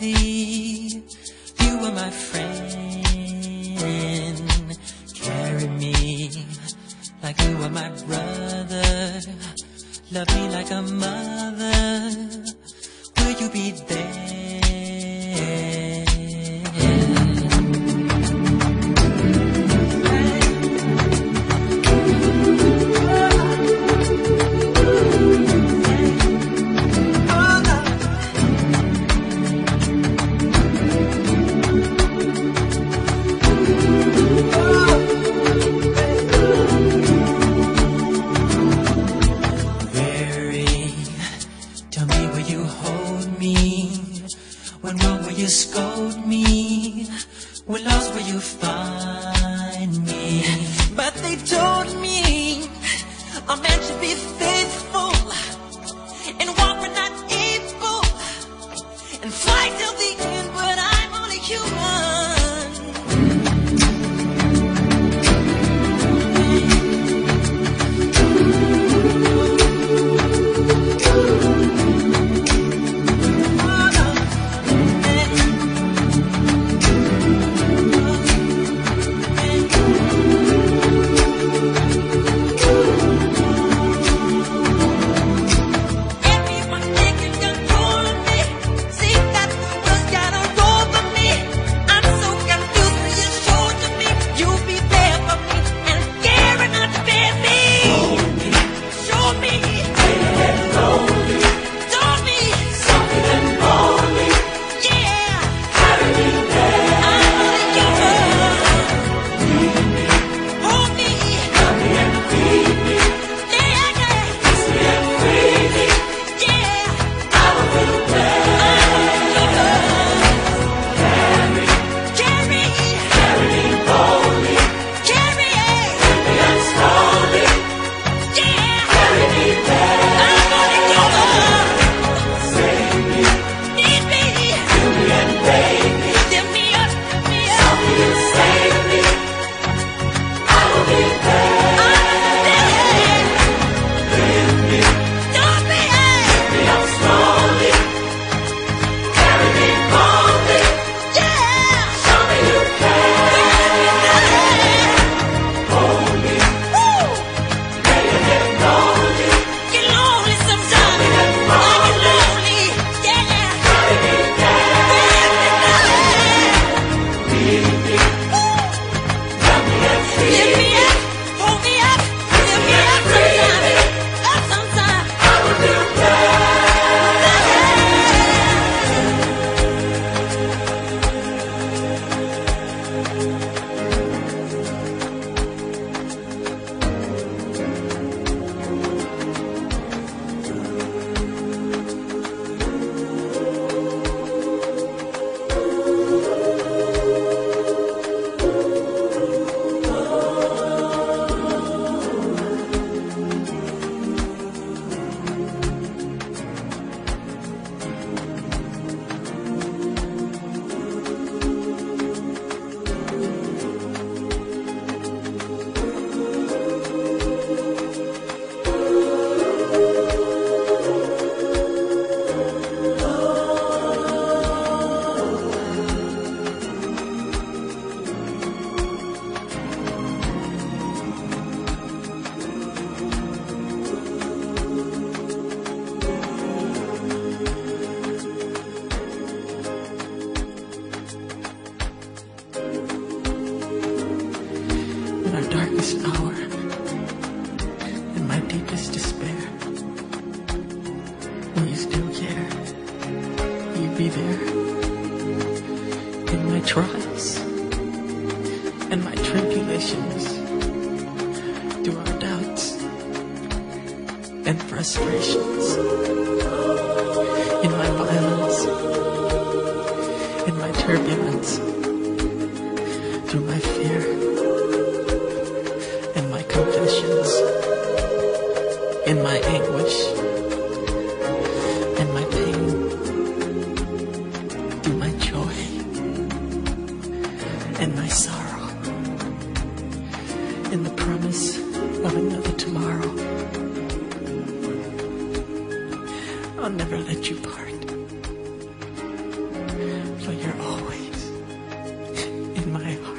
You are my friend. Carry me like you are my brother. Love me like a mother. Scold me? When lost, will you find me? But they told me a man should be faithful darkest hour, in my deepest despair. Will you still care? Will you be there? In my trials and my tribulations, through our doubts and frustrations, in my violence, in my turbulence, and my anguish and my pain and my joy and my sorrow in the promise of another tomorrow. I'll never let you part, for you're always in my heart.